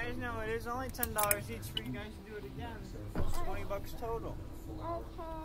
guys know it is only $10 each for you guys to do it again. So it's 20 bucks total. Okay.